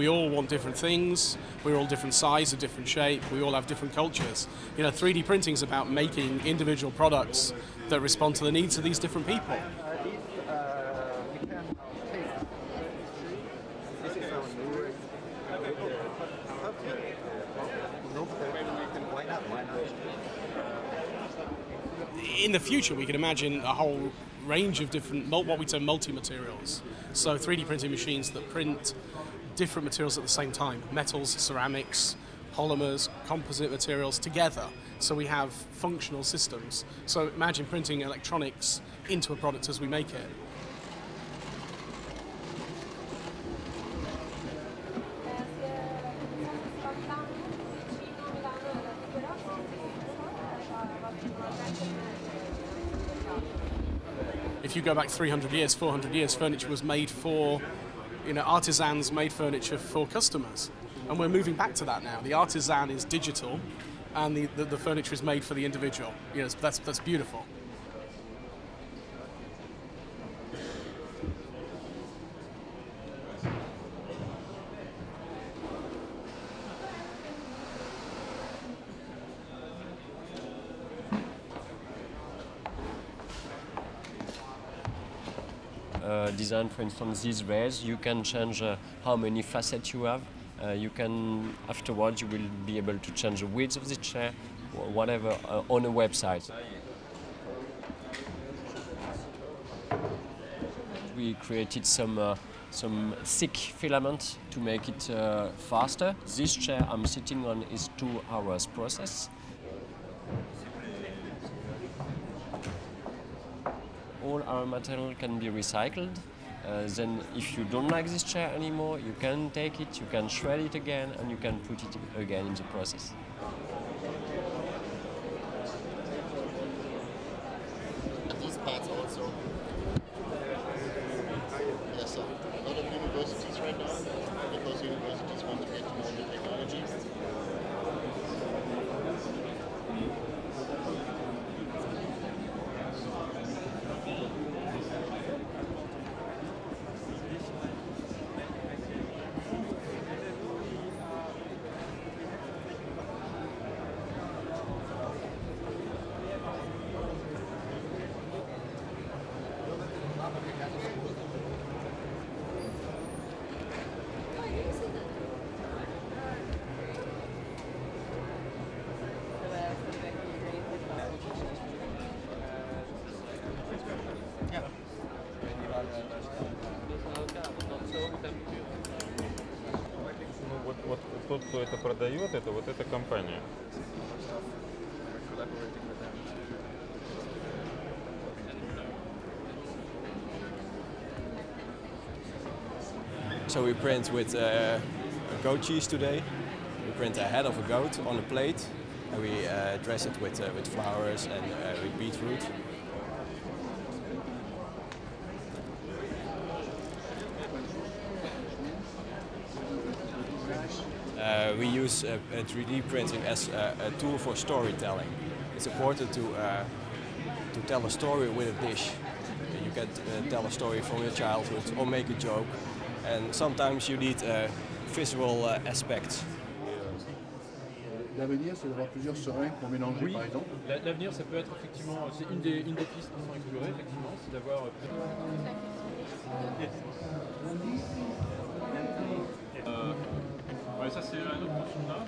We all want different things. We're all different size, a different shape. We all have different cultures. You know, 3D printing is about making individual products that respond to the needs of these different people. in the future, we can imagine a whole range of different, what we term multi-materials. So 3D printing machines that print different materials at the same time, metals, ceramics, polymers, composite materials together. So we have functional systems. So imagine printing electronics into a product as we make it. if you go back 300 years, 400 years, furniture was made for, you know, artisans made furniture for customers. And we're moving back to that now. The artisan is digital and the, the, the furniture is made for the individual. You know, that's, that's beautiful. Design, for instance, these rails, you can change uh, how many facets you have. Uh, you can, afterwards, you will be able to change the width of the chair, whatever, uh, on a website. We created some uh, some thick filament to make it uh, faster. This chair I'm sitting on is two hours process. All our material can be recycled. Uh, then if you don't like this chair anymore, you can take it, you can shred it again, and you can put it again in the process. тот, кто это продает, это вот эта компания. So we print with uh, goat cheese today. We print a head of a goat on a plate, and we uh, dress it with uh, with flowers and uh, with beetroot. We use uh, uh, 3D printing as a, a tool for storytelling. It's important to uh, to tell a story with a dish. You can uh, tell a story from your childhood or make a joke, and sometimes you need uh, visual uh, aspects. L'avenir, c'est d'avoir plusieurs seringues pour mélanger, Oui, par exemple. la- l'avenir, ça peut être effectivement, c'est une des, une des pistes qui sont explorées, effectivement, c'est d'avoir. C'est un autre consulat,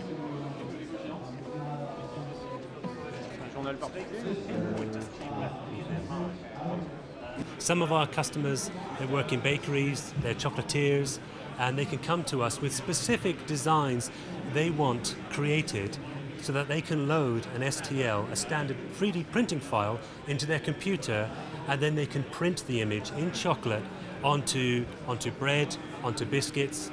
un journal particulier. Some of our customers, they work in bakeries, they're chocolatiers, and they can come to us with specific designs they want created so that they can load an STL, a standard 3D printing file, into their computer, and then they can print the image in chocolate onto, onto bread, onto biscuits.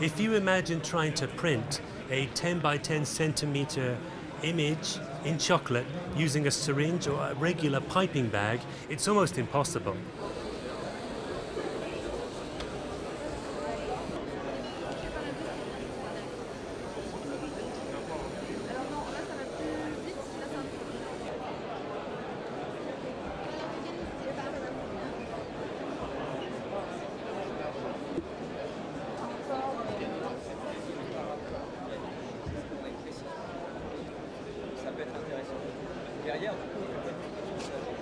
If you imagine trying to print a 10 by 10 centimeter image in chocolate using a syringe or a regular piping bag, it's almost impossible. derrière, du coup,